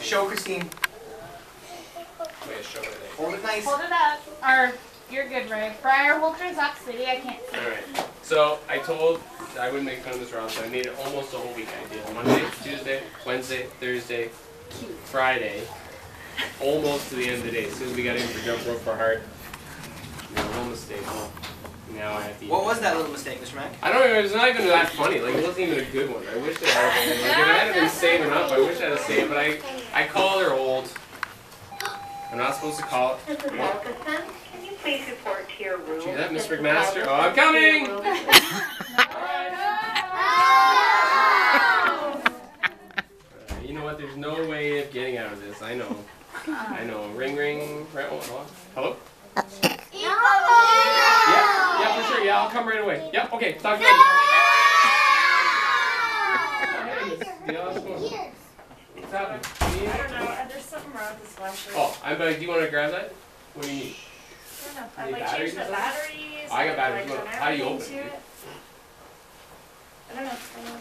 Show Christine. Wait, show it. Hold it nice. Hold it up. Or you're good, Ray. Briar Walters, Ox City. I can't see. Alright. So I told I wouldn't make fun of this round, so I made it almost a whole week idea. Monday, Tuesday, Wednesday, Thursday, Friday. Almost to the end of the day. As soon as we got in for jump rope for heart. No, no mistake. Now I have to eat. What was that little mistake, Mr. Mac? I don't even, it was not even that funny. Like, it wasn't even a good one. I wish that I had, like, if I had been saving up, I wish I had saved, but I, I call her old. I'm not supposed to call it. This. Can you please report to your room? Gee, that Miss McMaster. Oh, I'm coming! Uh, You know what? There's no way of getting out of this. I know. I know. Ring, ring. Right. Oh, hold on. Hello? Yeah. Yeah, for sure. Yeah, I'll come right away. Yep. Okay. Talk to you later. What's going on? Oh, what's happening? I don't know. There's something wrong with this flashlight. Oh, I'm. Do you want to grab that? What do you need? I don't know. I like batteries changed the or something? batteries. I got batteries. Like, how do you open to it? I don't know. what's going on.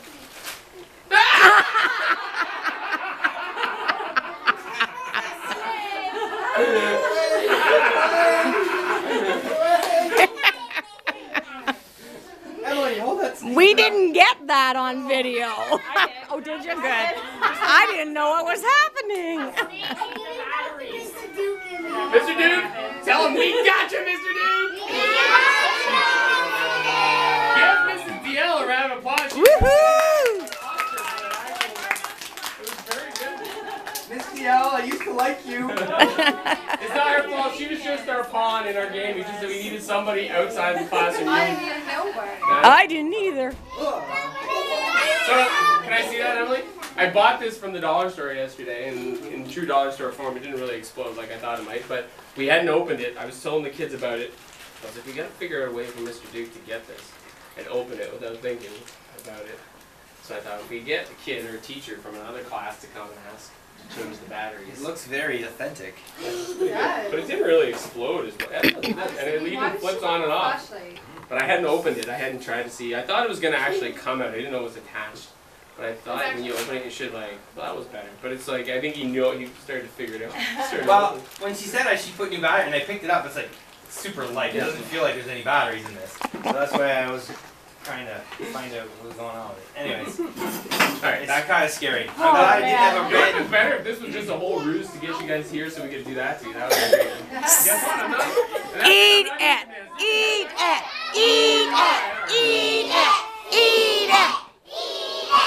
Emily, hold that. We didn't get that on video. Oh, did you? Good. I didn't know what was happening. Mr. Duke, tell him we got you, Mr. Duke. Give Mrs. DL a round of applause. She Woohoo! It was very good. Miss DL, I used to like you. It's not her fault. She was just our pawn in our game. We just we needed somebody outside the classroom. I didn't know. I didn't either. So, can I see that, Emily? I bought this from the dollar store yesterday, and in true dollar store form, it didn't really explode like I thought it might. But we hadn't opened it. I was telling the kids about it. I was like, we gotta figure out a way for Mr. Duke to get this and open it without thinking about it. So I thought if we get a kid or a teacher from another class to come and ask to change the batteries. It looks very authentic. But it didn't really explode as well. And it even flips on and off. But I hadn't opened it. I hadn't tried to see. I thought it was gonna actually come out. I didn't know it was attached. But I thought when you open it, it should like. Well, that was better. But it's like I think he knew. He started to figure it out. Well, when she said I she put new battery and I picked it up, it's like super light. It doesn't feel like there's any batteries in this. So that's why I was trying to find out what was going on with it. Anyways, All right. That kind of scary. I'm glad I didn't have a it would have been better if this was just a whole ruse to get you guys here so we could do that to you. That would be great. Guess what? I'm not. and that's- Eat I'm not it. using this. Eat it. Eat it. Eat it. Eat it.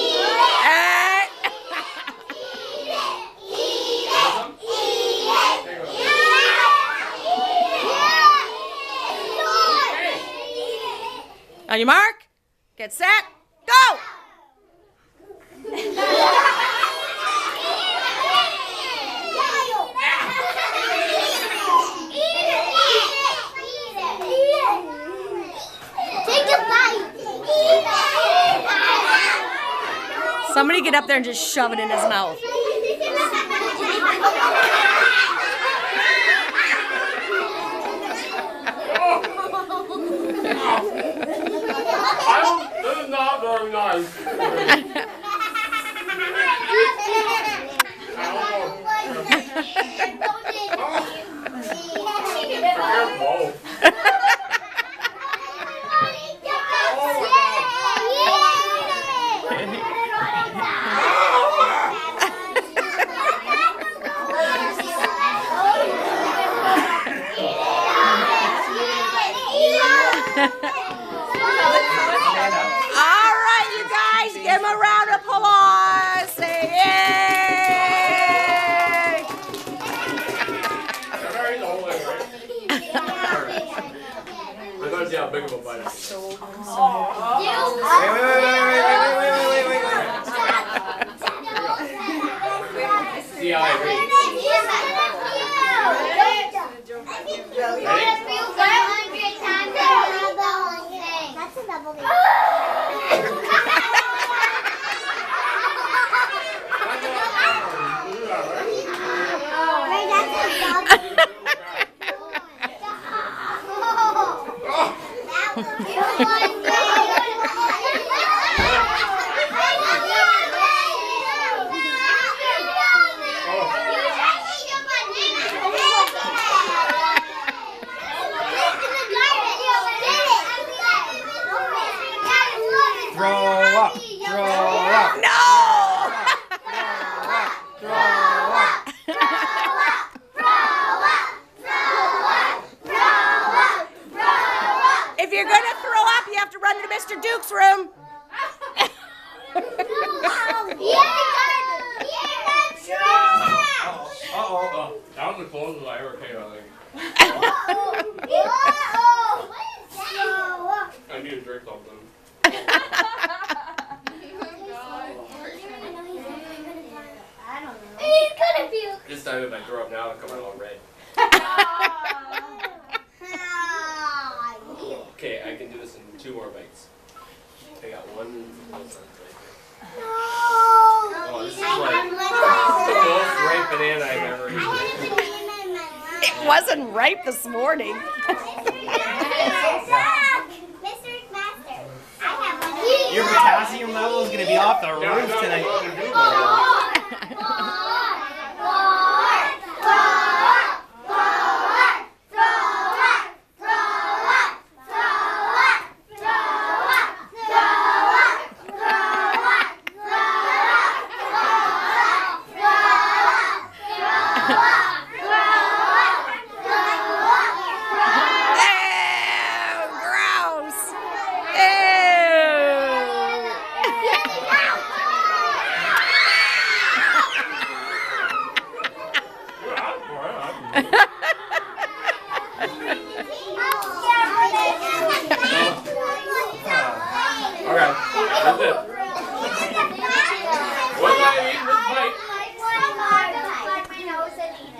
Eh. Want some? There you go. Hey. On your mark. Get set. Go. Somebody get up there and just shove it in his mouth. not very nice. I. 九十九 Mr. Duke's room. Uh-oh. Uh-oh. Oh, that was the closest I ever came, I think. I need a drink something. This time if I throw up now, it'll come out all red. Okay, I can do this in two bites. I got one. right here. Oh, this is like the most ripe banana I've ever eaten. It wasn't ripe this morning. Your potassium level is gonna be off the roof tonight. Okay, that's it. What did I eat with bite?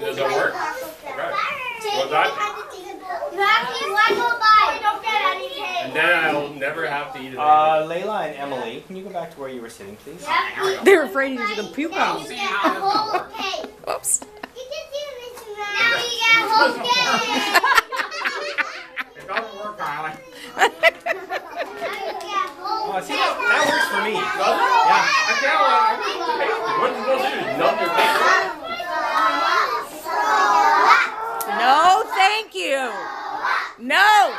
Does that work? Okay. What's that? And then I'll never have to eat it again. Uh, Layla and Emily, can you go back to where you were sitting, please? They're afraid he's gonna puke on them. See how this gonna work. Whoops. It doesn't work, Riley. Oh, see, that, that works for me. Does it? Yeah. I can't let it. What you supposed to do? Is numb your face? No, thank you. No.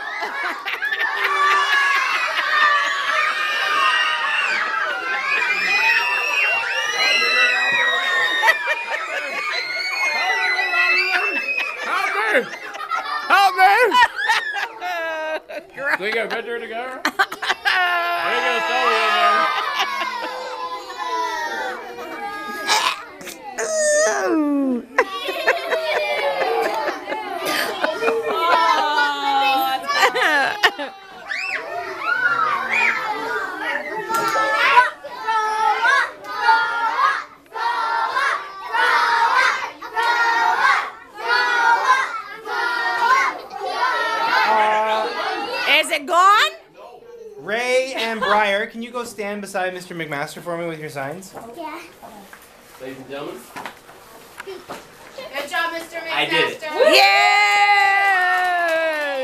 Help me! Help me! Do we get a picture together? I ain't gonna tell you again. Uh, Is it gone? Ray and Briar, can you go stand beside Mr. McMaster for me with your signs? Yeah. Ladies and gentlemen, Good job, Mr. McMaster. I did it.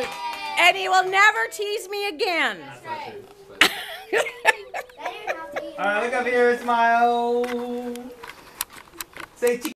Yay! And he will never tease me again. that's not true. But Alright, look up here, smile. Say